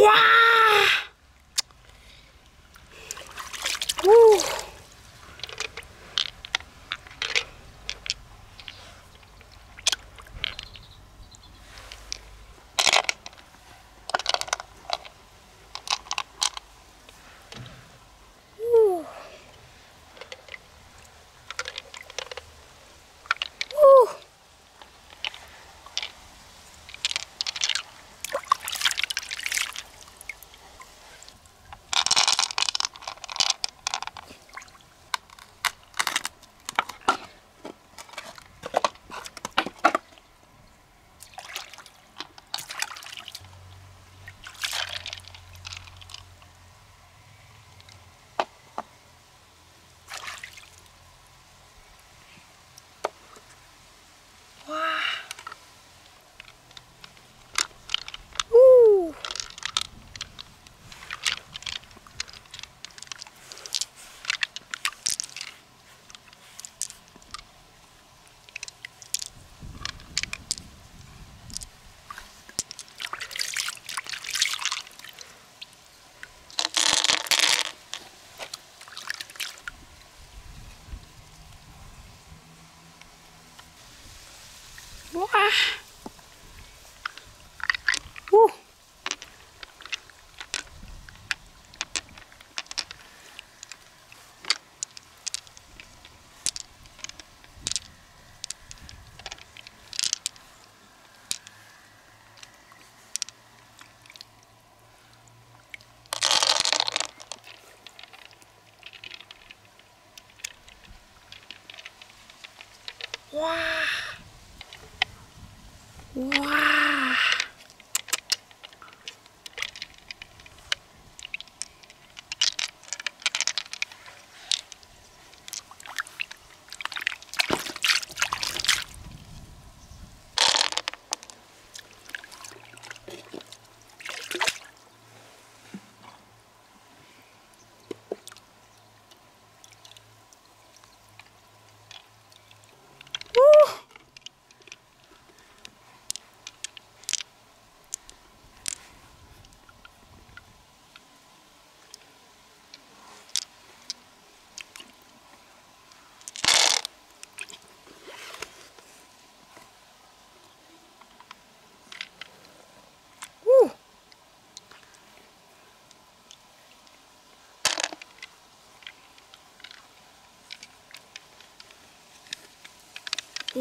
오. Yeah.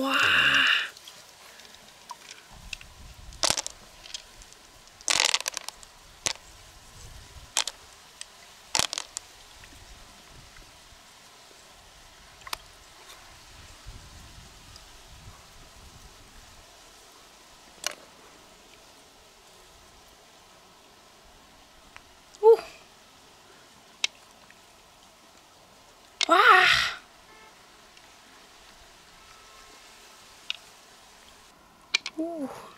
와. 오.